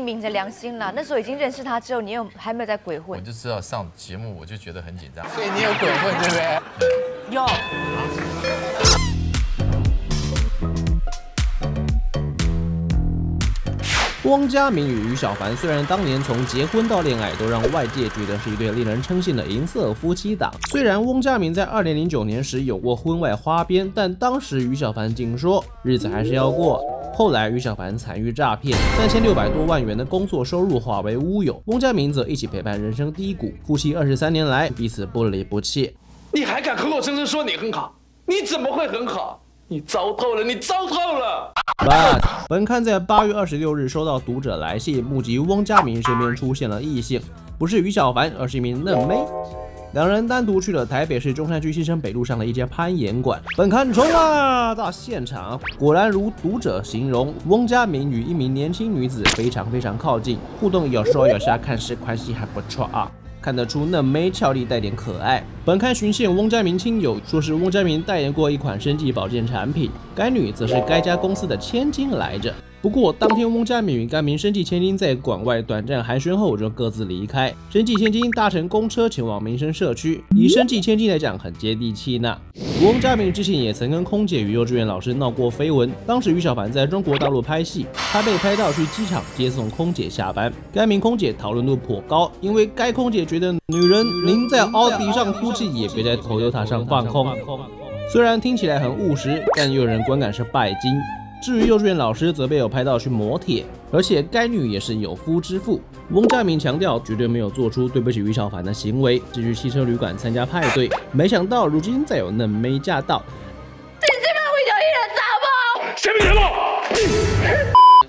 抿着良心了。那时候已经认识他之后，你有还没有在鬼混我混？就知道上节目我就觉得很紧张。所以你有鬼混对不对？有。汪家明与于小凡虽然当年从结婚到恋爱都让外界觉得是一对令人称羡的银色夫妻档。虽然汪家明在2009年时有过婚外花边，但当时于小凡竟说日子还是要过。后来于小凡惨遇诈骗，三千六百多万元的工作收入化为乌有。汪家明则一起陪伴人生低谷，夫妻二十三年来彼此不离不弃。你还敢口口声声说你很好？你怎么会很好？你糟透了！你糟透了！But 本刊在八月二十六日收到读者来信，目击汪家明身边出现了异性，不是于小凡，而是一名嫩妹。两人单独去了台北市中山区西城北路上的一间攀岩馆。本刊冲啊！到现场，果然如读者形容，汪家明与一名年轻女子非常非常靠近，互动有说有笑，看似关系还不错啊。看得出嫩妹俏丽带点可爱。本刊巡线翁家明亲友，说是翁家明代言过一款生计保健产品，该女则是该家公司的千金来着。不过当天翁家明与该名生计千金在馆外短暂寒暄后就各自离开，生计千金搭乘公车前往民生社区，以生计千金来讲很接地气呢。翁家明之前也曾跟空姐与幼稚园老师闹过绯闻，当时于小凡在中国大陆拍戏，他被拍到去机场接送空姐下班，该名空姐讨论度颇高，因为该空姐觉得女人您在奥迪上哭泣也别在 Toyota 上放空。虽然听起来很务实，但又有人观感是拜金。至于幼稚园老师，则被有拍到去磨铁，而且该女也是有夫之妇。翁家明强调，绝对没有做出对不起于小凡的行为，只去汽车旅馆参加派对。没想到如今再有嫩妹驾到，什么节目？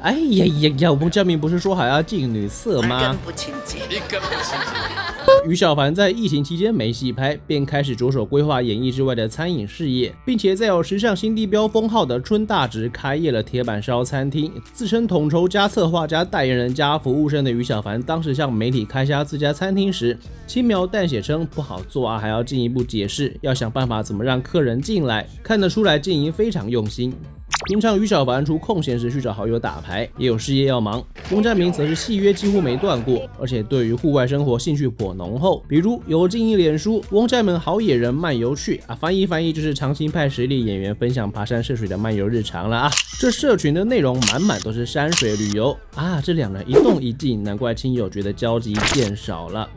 哎呀呀呀！翁家明不是说好要禁女色吗？于小凡在疫情期间没戏拍，便开始着手规划演艺之外的餐饮事业，并且在有时尚新地标封号的春大直开业了铁板烧餐厅。自称统筹加策划加代言人加服务生的于小凡，当时向媒体开箱自家餐厅时，轻描淡写称不好做啊，还要进一步解释，要想办法怎么让客人进来。看得出来经营非常用心。平常于小凡除空闲时去找好友打牌，也有事业要忙。翁家明则是戏约几乎没断过，而且对于户外生活兴趣颇浓厚。比如有经营脸书“翁家明好野人漫游去”啊，翻译翻译就是长青派实力演员分享爬山涉水的漫游日常了啊。这社群的内容满满都是山水旅游啊，这两人一动一静，难怪亲友觉得交集变少了。